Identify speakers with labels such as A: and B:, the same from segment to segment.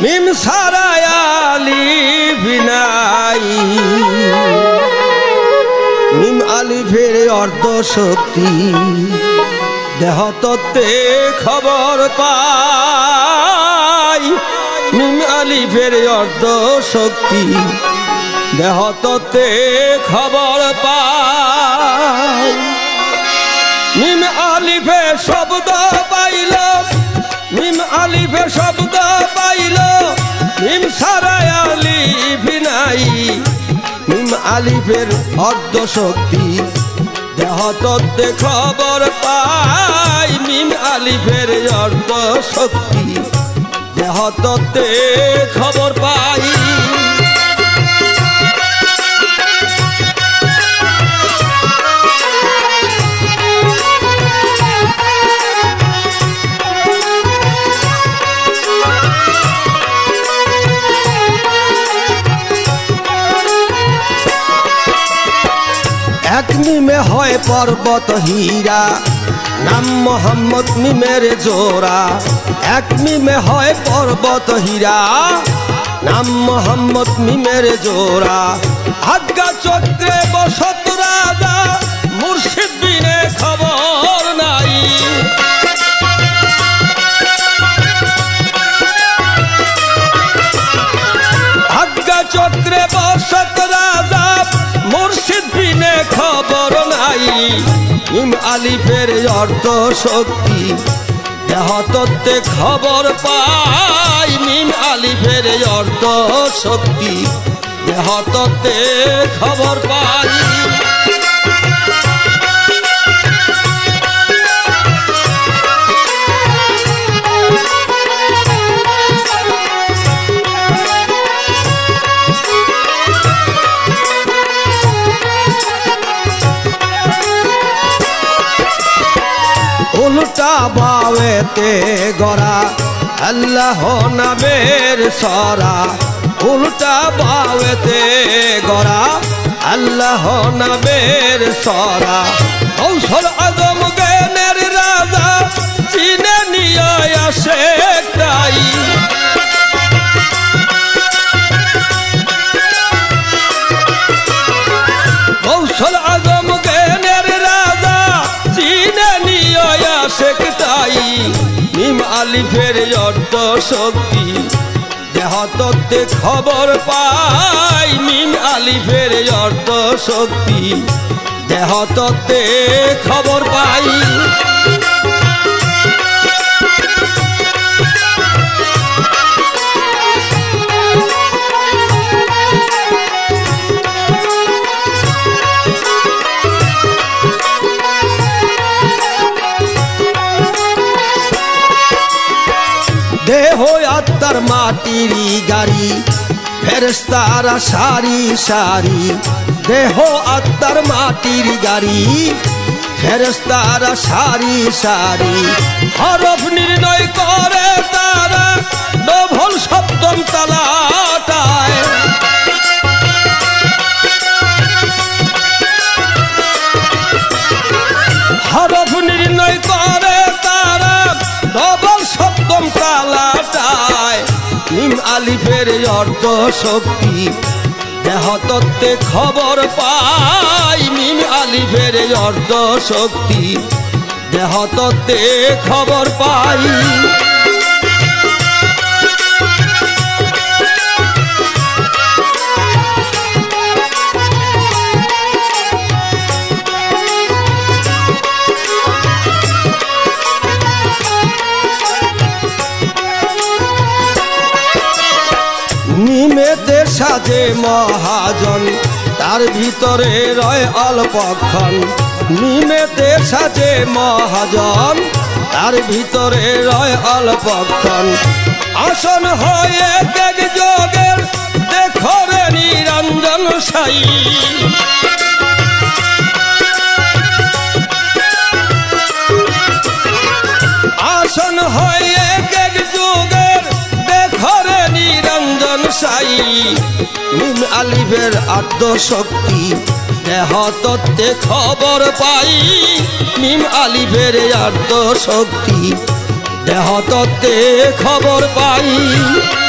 A: মিম সারায়ালি বিনাই। মিম আলিফের অর্ধ শক্তি। দেহ তত্ত্বে খবর পাই। মিম আলিফের অর্ধ শক্তি। দেহ তত্ত্বে খবর পাই। মিম আলিফে শব্দ পাইল। মিম আলিফে শব্দ পাইল, মিম সারায় আলিফ নাই। মিম আলিফের অর্ধ শক্তি, দেহ তত্ত্বে খবর পাই। মিম আলিফের অর্ধ শক্তি, দেহ তত্ত্বে খবর পাই। এক মিমে হয় পর্বত হীরা। নাম মোহাম্মদ মিমের জোড়া। এক মিমে হয় পর্বত হীরা। নাম মোহাম্মদ মিমের জোড়া। আজ্ঞা চক্রে বসত রাজা, মুর্শিদ বিনে খবর নাই। আজ্ঞা চক্রে বসত মুর্শিদ বিনে খবর নাই। ইম আলিফের অর্থ শক্তি দেহ তত্ত্বে খবর পাই। মিম আলিফের অর্থ শক্তি দেহ তত্ত্বে খবর পাই। বাওয়েতে গড়া আল্লাহ নামের সরা উল্টা বাওয়েতে গড়া আল্লাহ নামের সরা। কৌশল আজম জ্ঞানের আলিফের শক্তি। দেহতত্ত্বে খবর পাই মিন আলিফের অর্থ শক্তি। দেহ তত্ত্বে খবর পাই। আত্মার মাটির গাড়ি ফেরস্তারা সারি সারি, দেহ আত্মার মাটির গাড়ি ফেরস্তারা সারি সারি। হরফ নির্ণয় করে তারা নভল সপ্তম তালাটায় নিম আলিফের অর্ধ শক্তি। দেহ তত্ত্বে খবর পাই মিম আলিফের অর্ধ শক্তি। দেহ তত্ত্বে খবর পাই সাজে মহাজন, তার ভিতরে রয় অল্পক্ষণ। নিমেতে সাজে মহাজন, তার ভিতরে রয় অল্পক্ষণ। আসন হয়ে যোগের, দেখো রে নিরঞ্জন সাই। নিরঞ্জন আলিবের নিম আলিফের আদ্য শক্তি দেহ তত্ত্বে খবর পাই। মিম আলিফের আত্মশক্তি শক্তি দেহ তত্ত্বে খবর পাই।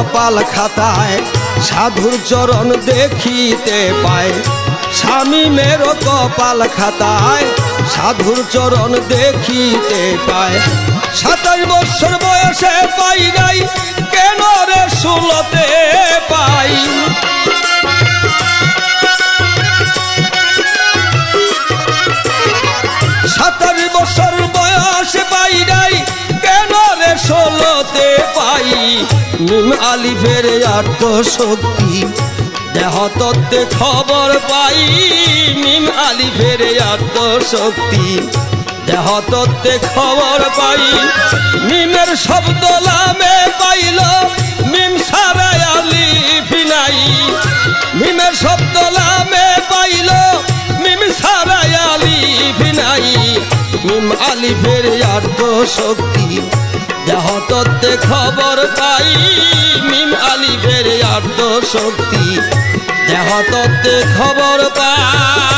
A: কপাল খাতায়, সাধুর চরণ দেখিতে পায়। স্বামী মেরো কপাল খাতায়, সাধুর চরণ দেখিতে পায়। সাতাশ বছর বয়সে পাই নাই কেন রে শুলতে পাই? সাতাশ বছর মিম আলিফের আত্ম শক্তি দেহ তত্ত্বে খবর পাই। মিম আলিফের আত্ম শক্তি দেহ তত্ত্বে খবর পাই। মিমের শব্দ লামে পাইল। মিম সারায় আলিফ নাই। মিমের শব্দ লামে পাইল। মিম আলিফের আর্ধ শক্তি। দেহ তত্ত্বে খবর পাই মিম আলিফের আর্ধ শক্তি। দেহ তত্ত্বে খবর পাই।